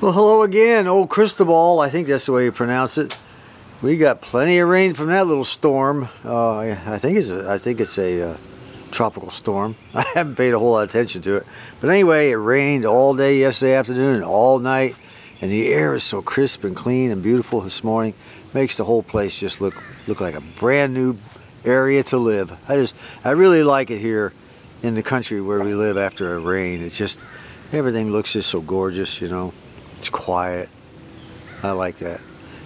Well, hello again, old Cristobal. I think that's the way you pronounce it. We got plenty of rain from that little storm. Uh, I think it's a, I think it's a uh, tropical storm. I haven't paid a whole lot of attention to it, but anyway, it rained all day yesterday afternoon and all night, and the air is so crisp and clean and beautiful this morning. Makes the whole place just look look like a brand new area to live. I just I really like it here in the country where we live after a rain. It's just everything looks just so gorgeous, you know. It's quiet. I like that.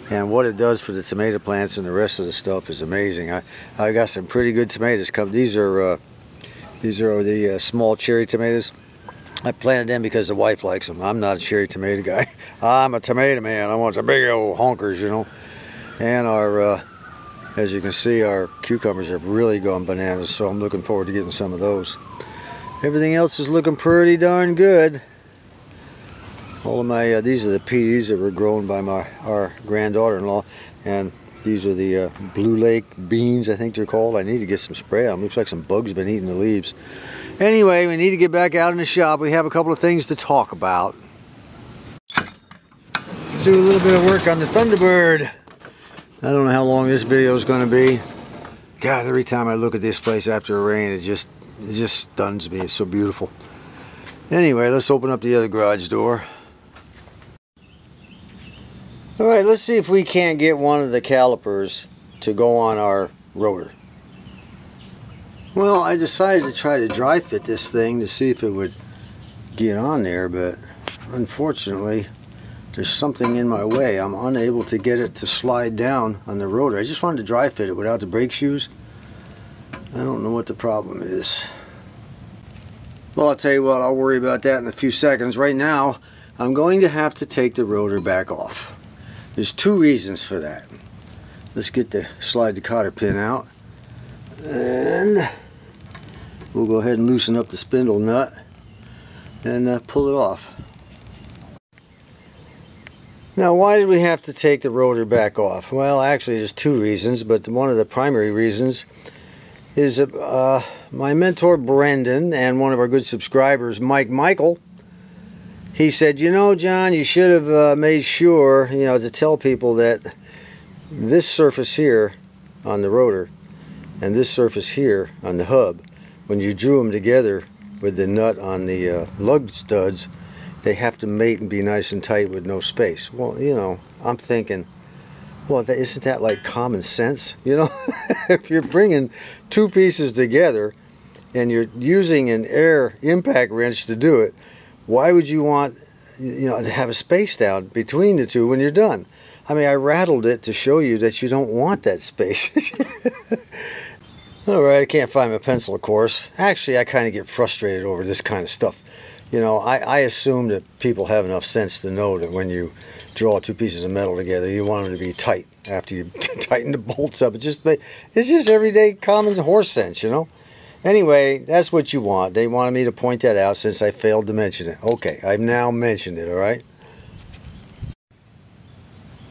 And what it does for the tomato plants and the rest of the stuff is amazing. I I got some pretty good tomatoes come. These are uh, these are the uh, small cherry tomatoes. I planted them because the wife likes them. I'm not a cherry tomato guy. I'm a tomato man. I want some big old honkers, you know. And our, uh, as you can see, our cucumbers have really gone bananas. So I'm looking forward to getting some of those. Everything else is looking pretty darn good all of my uh, these are the peas that were grown by my our granddaughter-in-law and these are the uh, blue lake beans I think they're called. I need to get some spray on looks like some bugs been eating the leaves. Anyway we need to get back out in the shop. We have a couple of things to talk about. Do a little bit of work on the Thunderbird. I don't know how long this video is going to be. God every time I look at this place after a rain it just it just stuns me. It's so beautiful. Anyway let's open up the other garage door all right, let's see if we can't get one of the calipers to go on our rotor. Well, I decided to try to dry fit this thing to see if it would get on there, but unfortunately, there's something in my way. I'm unable to get it to slide down on the rotor. I just wanted to dry fit it without the brake shoes. I don't know what the problem is. Well, I'll tell you what, I'll worry about that in a few seconds. Right now, I'm going to have to take the rotor back off. There's two reasons for that. Let's get the slide the cotter pin out. And we'll go ahead and loosen up the spindle nut and uh, pull it off. Now why did we have to take the rotor back off? Well actually there's two reasons but one of the primary reasons is uh, my mentor Brendan and one of our good subscribers Mike Michael he said, you know, John, you should have uh, made sure, you know, to tell people that this surface here on the rotor and this surface here on the hub, when you drew them together with the nut on the uh, lug studs, they have to mate and be nice and tight with no space. Well, you know, I'm thinking, well, isn't that like common sense? You know, if you're bringing two pieces together and you're using an air impact wrench to do it, why would you want you know to have a space down between the two when you're done? I mean i rattled it to show you that you don't want that space. All right i can't find my pencil of course. Actually i kind of get frustrated over this kind of stuff. You know I, I assume that people have enough sense to know that when you draw two pieces of metal together you want them to be tight after you tighten the bolts up. It just it's just everyday common horse sense you know Anyway, that's what you want. They wanted me to point that out since I failed to mention it. Okay, I've now mentioned it, all right?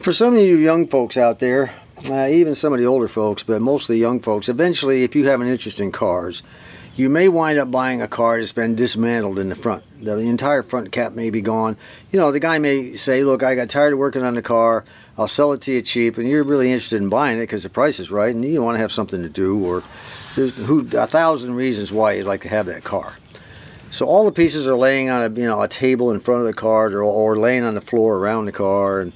For some of you young folks out there, uh, even some of the older folks, but mostly young folks, eventually, if you have an interest in cars, you may wind up buying a car that's been dismantled in the front. The entire front cap may be gone. You know, the guy may say, look, I got tired of working on the car. I'll sell it to you cheap. And you're really interested in buying it because the price is right and you want to have something to do or there's who, a thousand reasons why you'd like to have that car. So all the pieces are laying on a you know a table in front of the car or, or laying on the floor around the car and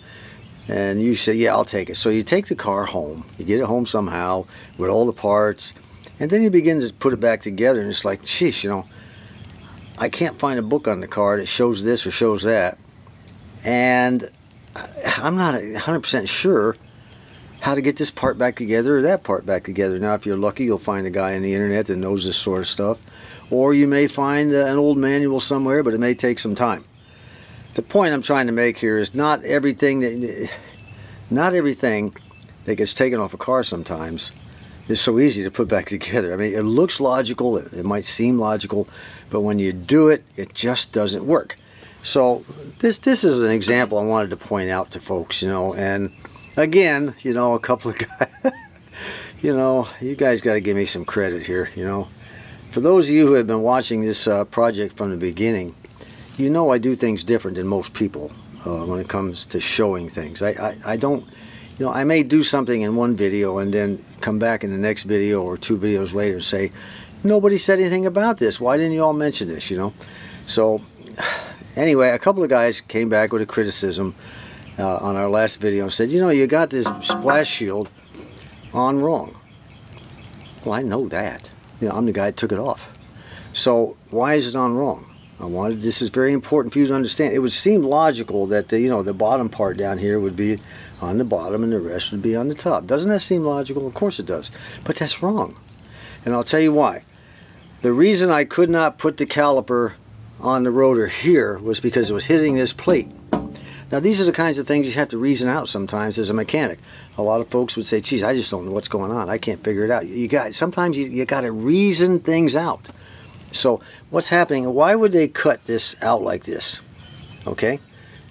and you say yeah I'll take it. So you take the car home, you get it home somehow with all the parts, and then you begin to put it back together and it's like sheesh you know I can't find a book on the car that shows this or shows that, and uh, I'm not 100% sure how to get this part back together or that part back together. Now, if you're lucky, you'll find a guy on the internet that knows this sort of stuff. Or you may find uh, an old manual somewhere, but it may take some time. The point I'm trying to make here is not everything that, not everything that gets taken off a car sometimes is so easy to put back together. I mean, it looks logical, it, it might seem logical, but when you do it, it just doesn't work. So this this is an example I wanted to point out to folks, you know, and again, you know, a couple of guys, you know, you guys got to give me some credit here, you know. For those of you who have been watching this uh, project from the beginning, you know I do things different than most people. uh, when it comes to showing things. I, I, I don't, you know, I may do something in one video and then come back in the next video or two videos later and say, nobody said anything about this. Why didn't you all mention this, you know? So, anyway, a couple of guys came back with a criticism uh, on our last video said, you know, you got this splash shield on wrong. Well, I know that. You know, I'm the guy that took it off. So why is it on wrong? I wanted this is very important for you to understand. It would seem logical that the you know the bottom part down here would be on the bottom and the rest would be on the top. Doesn't that seem logical? Of course it does. But that's wrong. And I'll tell you why. The reason I could not put the caliper on the rotor here was because it was hitting this plate. Now these are the kinds of things you have to reason out sometimes as a mechanic. A lot of folks would say, geez, I just don't know what's going on. I can't figure it out. You got Sometimes you, you got to reason things out. So what's happening? Why would they cut this out like this? Okay?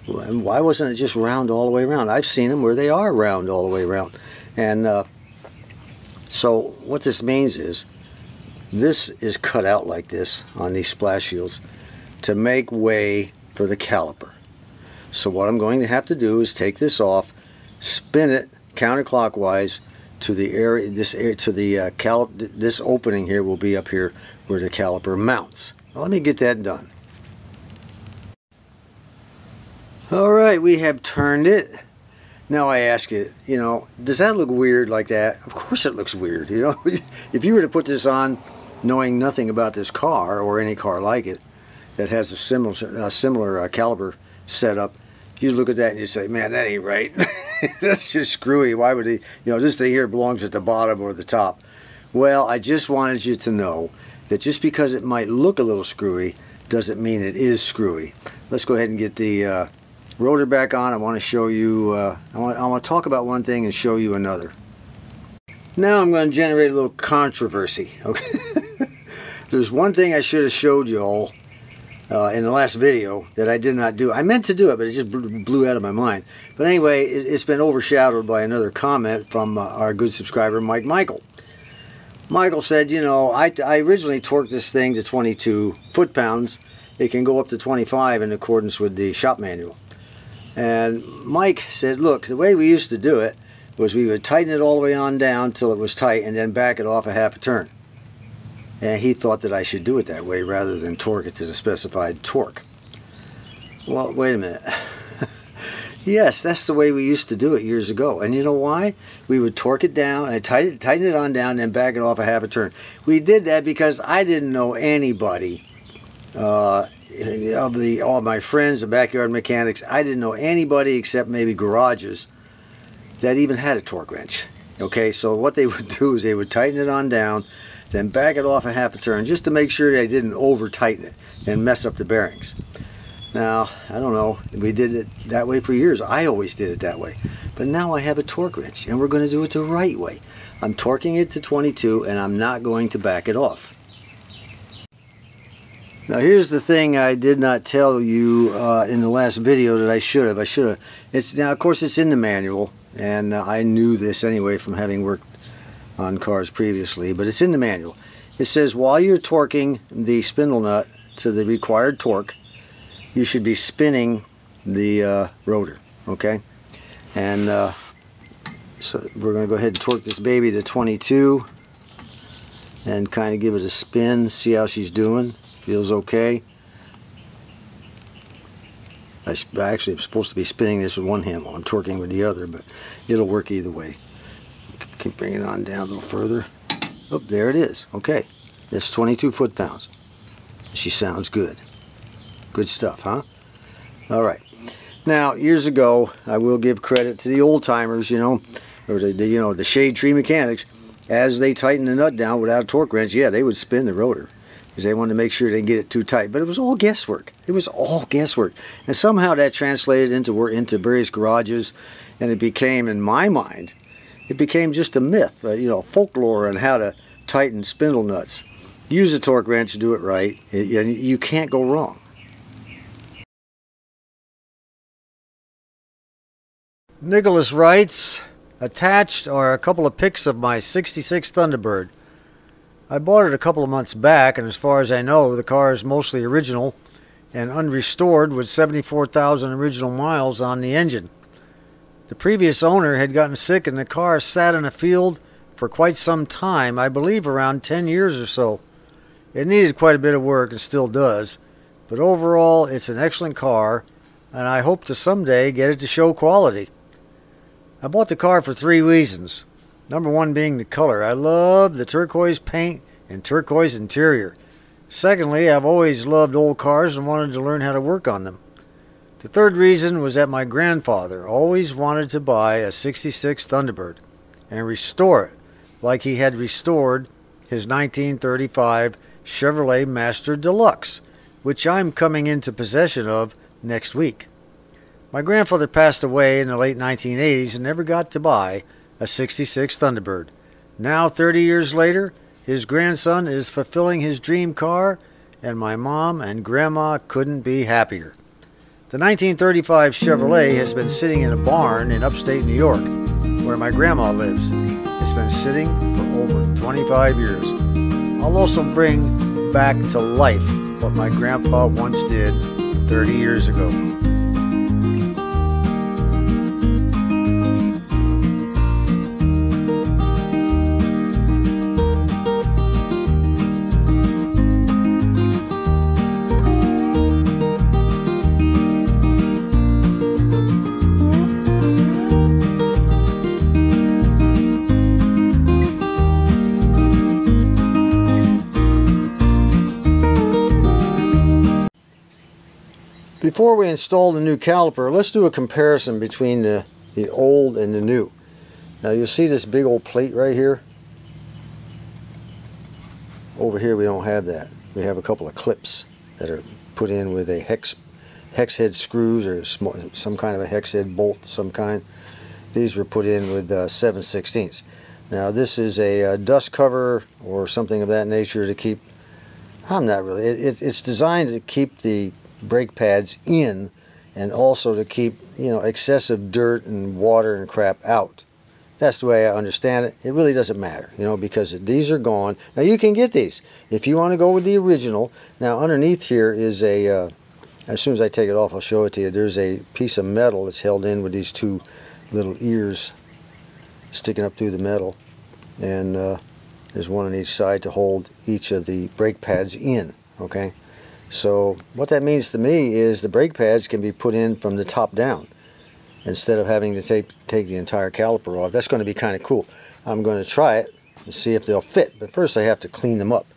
Why wasn't it just round all the way around? I've seen them where they are round all the way around. And uh, so what this means is this is cut out like this on these splash shields to make way for the caliper. So what I'm going to have to do is take this off, spin it counterclockwise to the area this area to the uh, calip this opening here will be up here where the caliper mounts. Now let me get that done. All right, we have turned it. Now I ask you, you know, does that look weird like that? Of course it looks weird, you know. if you were to put this on knowing nothing about this car or any car like it that has a similar, a similar uh, caliper setup, you look at that and you say, man, that ain't right. That's just screwy. Why would he, you know, this thing here belongs at the bottom or the top. Well, I just wanted you to know that just because it might look a little screwy doesn't mean it is screwy. Let's go ahead and get the uh, rotor back on. I want to show you, uh, I, want, I want to talk about one thing and show you another. Now I'm going to generate a little controversy. Okay, There's one thing I should have showed you all uh, in the last video that I did not do. I meant to do it, but it just blew out of my mind. But anyway, it, has been overshadowed by another comment from uh, our good subscriber, Mike Michael. Michael said, you know, I, I originally torqued this thing to 22 foot-pounds. It can go up to 25 in accordance with the shop manual. And Mike said, look, the way we used to do it was we would tighten it all the way on down till it was tight and then back it off a half a turn. And he thought that I should do it that way rather than torque it to the specified torque. Well, wait a minute. Yes, that's the way we used to do it years ago. And you know why? We would torque it down and tighten, tighten it on down and back it off a half a turn. We did that because I didn't know anybody uh, of the all my friends, the backyard mechanics. I didn't know anybody except maybe garages that even had a torque wrench. Okay, so what they would do is they would tighten it on down, then back it off a half a turn just to make sure I didn't over tighten it and mess up the bearings. Now, I don't know, we did it that way for years. I always did it that way. But now I have a torque wrench and we're going to do it the right way. I'm torquing it to 22 and I'm not going to back it off. Now here's the thing I did not tell you uh, in the last video that I should have. I should have. It's now of course it's in the manual and uh, I knew this anyway from having worked on cars previously, but it's in the manual. It says while you're torquing the spindle nut to the required torque, you should be spinning the uh, rotor okay? And uh, so we're going to go ahead and torque this baby to 22 and kind of give it a spin see how she's doing. Feels okay. I actually am supposed to be spinning this with one hand while I'm torquing with the other but it'll work either way keep bringing it on down a little further oh there it is okay that's 22 foot-pounds she sounds good Good stuff, huh? All right. Now, years ago, I will give credit to the old timers, you know, or the, the, you know the shade tree mechanics. As they tightened the nut down without a torque wrench, yeah, they would spin the rotor because they wanted to make sure they didn't get it too tight. But it was all guesswork. It was all guesswork, and somehow that translated into into various garages, and it became, in my mind, it became just a myth, uh, you know, folklore on how to tighten spindle nuts. Use a torque wrench, to do it right, and you can't go wrong. Nicholas writes, attached are a couple of pics of my 66 Thunderbird. I bought it a couple of months back, and as far as I know, the car is mostly original and unrestored with 74,000 original miles on the engine. The previous owner had gotten sick and the car sat in a field for quite some time, I believe around 10 years or so. It needed quite a bit of work and still does, but overall it's an excellent car and I hope to someday get it to show quality. I bought the car for three reasons. Number one being the color. I love the turquoise paint and turquoise interior. Secondly, I've always loved old cars and wanted to learn how to work on them. The third reason was that my grandfather always wanted to buy a 66 Thunderbird and restore it like he had restored his 1935 Chevrolet Master Deluxe, which I'm coming into possession of next week. My grandfather passed away in the late 1980s and never got to buy a 66 Thunderbird. Now, 30 years later, his grandson is fulfilling his dream car, and my mom and grandma couldn't be happier. The 1935 Chevrolet has been sitting in a barn in upstate New York, where my grandma lives. It's been sitting for over 25 years. I'll also bring back to life what my grandpa once did 30 years ago. Before we install the new caliper, let's do a comparison between the, the old and the new. Now you'll see this big old plate right here. Over here we don't have that. We have a couple of clips that are put in with a hex hex head screws or some kind of a hex head bolt some kind. These were put in with uh, 7 16ths. Now this is a uh, dust cover or something of that nature to keep I'm not really. It, it, it's designed to keep the brake pads in and also to keep you know excessive dirt and water and crap out. That's the way I understand it. It really doesn't matter you know because these are gone. Now you can get these if you want to go with the original. Now underneath here is a uh, as soon as I take it off I'll show it to you. There's a piece of metal that's held in with these two little ears sticking up through the metal. And uh, there's one on each side to hold each of the brake pads in okay so what that means to me is the brake pads can be put in from the top down instead of having to take, take the entire caliper off. That's going to be kind of cool. I'm going to try it and see if they'll fit. But first I have to clean them up.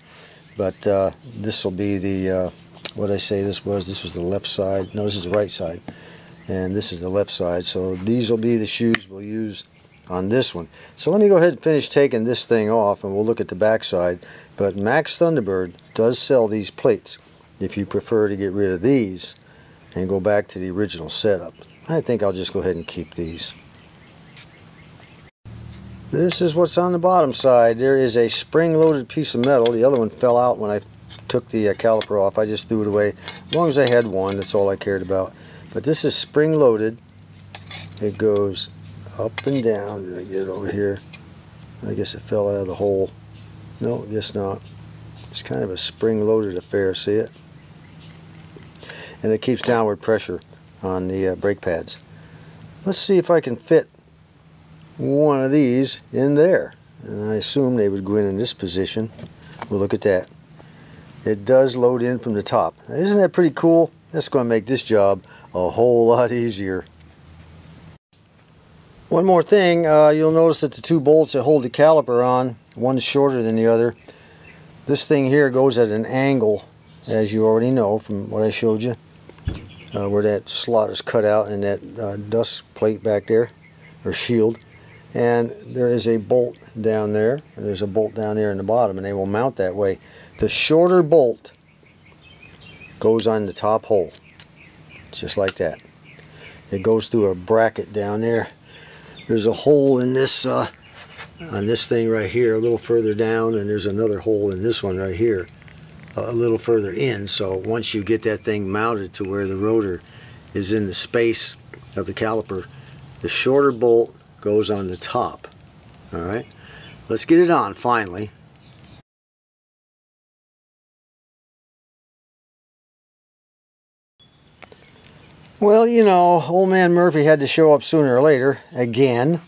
But uh, this will be the, uh, what I say this was, this was the left side. No, this is the right side. And this is the left side. So these will be the shoes we'll use on this one. So let me go ahead and finish taking this thing off and we'll look at the back side. But Max Thunderbird does sell these plates if you prefer to get rid of these and go back to the original setup. I think I'll just go ahead and keep these. This is what's on the bottom side. There is a spring-loaded piece of metal. The other one fell out when I took the uh, caliper off. I just threw it away. As long as I had one, that's all I cared about. But this is spring-loaded. It goes up and down. Did I get it over here? I guess it fell out of the hole. No, I guess not. It's kind of a spring-loaded affair. See it? And it keeps downward pressure on the uh, brake pads. Let's see if I can fit one of these in there. And I assume they would go in in this position. We'll look at that. It does load in from the top. Now, isn't that pretty cool? That's going to make this job a whole lot easier. One more thing, uh, you'll notice that the two bolts that hold the caliper on, one's shorter than the other. This thing here goes at an angle, as you already know from what I showed you uh, where that slot is cut out and that uh, dust plate back there or shield. And there is a bolt down there there's a bolt down there in the bottom and they will mount that way. The shorter bolt goes on the top hole just like that. It goes through a bracket down there. There's a hole in this uh, on this thing right here a little further down and there's another hole in this one right here a little further in so once you get that thing mounted to where the rotor is in the space of the caliper the shorter bolt goes on the top all right let's get it on finally Well, you know, old man Murphy had to show up sooner or later, again.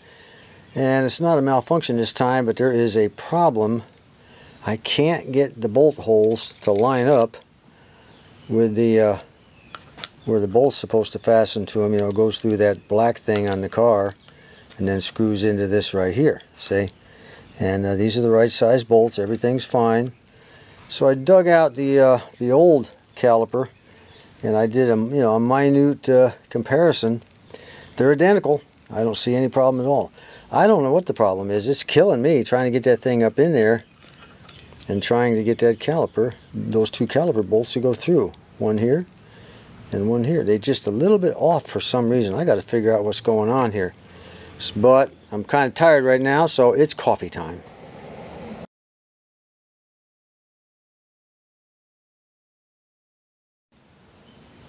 And it's not a malfunction this time, but there is a problem. I can't get the bolt holes to line up with the, uh, where the bolt's supposed to fasten to them. You know, it goes through that black thing on the car and then screws into this right here, see? And uh, these are the right size bolts, everything's fine. So I dug out the, uh, the old caliper and I did a you know a minute uh, comparison. They're identical. I don't see any problem at all. I don't know what the problem is. It's killing me trying to get that thing up in there and trying to get that caliper, those two caliper bolts to go through. One here and one here. They're just a little bit off for some reason. I got to figure out what's going on here. But I'm kind of tired right now, so it's coffee time.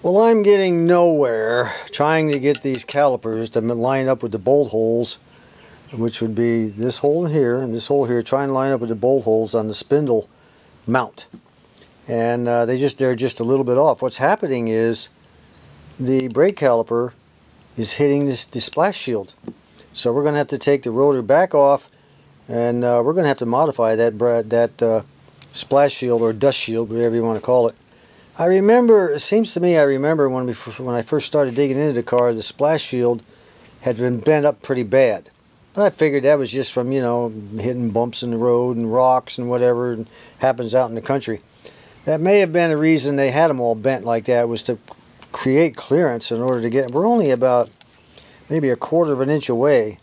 Well, I'm getting nowhere trying to get these calipers to line up with the bolt holes, which would be this hole here and this hole here, trying to line up with the bolt holes on the spindle mount. And uh, they just, they're just a little bit off. What's happening is the brake caliper is hitting this, this splash shield. So we're going to have to take the rotor back off and uh, we're going to have to modify that, that uh, splash shield or dust shield, whatever you want to call it. I remember, it seems to me I remember when, we, when I first started digging into the car, the splash shield had been bent up pretty bad. But I figured that was just from, you know, hitting bumps in the road and rocks and whatever happens out in the country. That may have been the reason they had them all bent like that was to create clearance in order to get, we're only about maybe a quarter of an inch away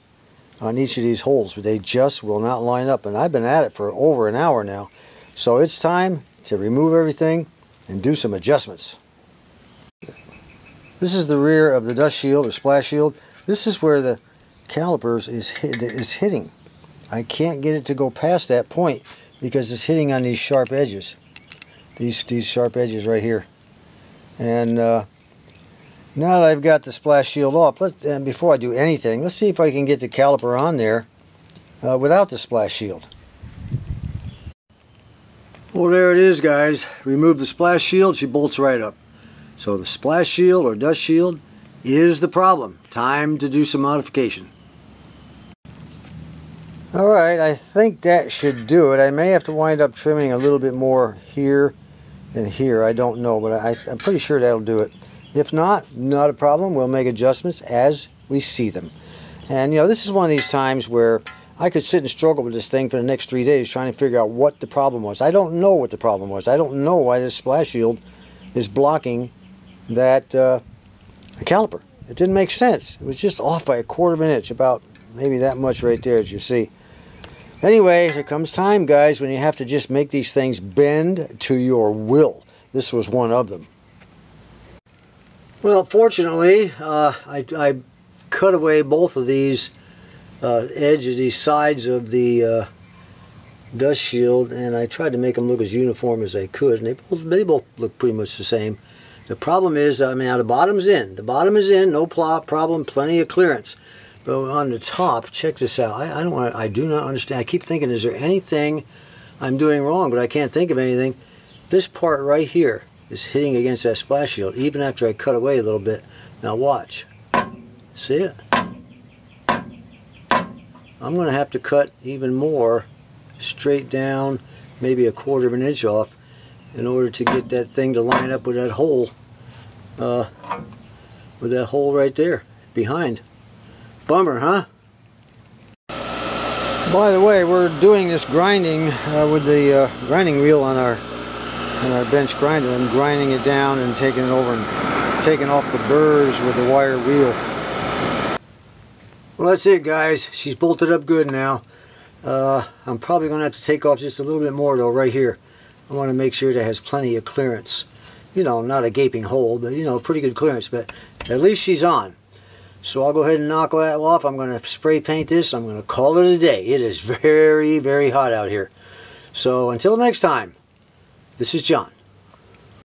on each of these holes, but they just will not line up. And I've been at it for over an hour now. So it's time to remove everything and do some adjustments. This is the rear of the dust shield or splash shield. This is where the calipers is, hit, is hitting. I can't get it to go past that point because it's hitting on these sharp edges. These, these sharp edges right here. And uh, now that I've got the splash shield off, let's, and before I do anything, let's see if I can get the caliper on there uh, without the splash shield. Well, there it is, guys. Remove the splash shield, she bolts right up. So the splash shield or dust shield is the problem. Time to do some modification. Alright, I think that should do it. I may have to wind up trimming a little bit more here and here. I don't know, but I, I'm pretty sure that'll do it. If not, not a problem. We'll make adjustments as we see them. And, you know, this is one of these times where I could sit and struggle with this thing for the next three days trying to figure out what the problem was. I don't know what the problem was. I don't know why this splash shield is blocking that uh, caliper. It didn't make sense. It was just off by a quarter of an inch, about maybe that much right there as you see. Anyway, there comes time, guys, when you have to just make these things bend to your will. This was one of them. Well, fortunately, uh, I, I cut away both of these uh, edge of these sides of the uh, dust shield and I tried to make them look as uniform as I could and they both, they both look pretty much the same. The problem is, I mean, now the bottom's in. The bottom is in, no problem, plenty of clearance. But on the top, check this out. I, I don't want. I do not understand. I keep thinking, is there anything I'm doing wrong? But I can't think of anything. This part right here is hitting against that splash shield, even after I cut away a little bit. Now watch. See it? I'm going to have to cut even more straight down, maybe a quarter of an inch off, in order to get that thing to line up with that hole, uh, with that hole right there behind. Bummer, huh? By the way, we're doing this grinding uh, with the uh, grinding wheel on our on our bench grinder. I'm grinding it down and taking it over and taking off the burrs with the wire wheel. Well, that's it, guys. She's bolted up good now. Uh, I'm probably going to have to take off just a little bit more, though, right here. I want to make sure that has plenty of clearance. You know, not a gaping hole, but, you know, pretty good clearance. But at least she's on. So I'll go ahead and knock that off. I'm going to spray paint this. I'm going to call it a day. It is very, very hot out here. So until next time, this is John.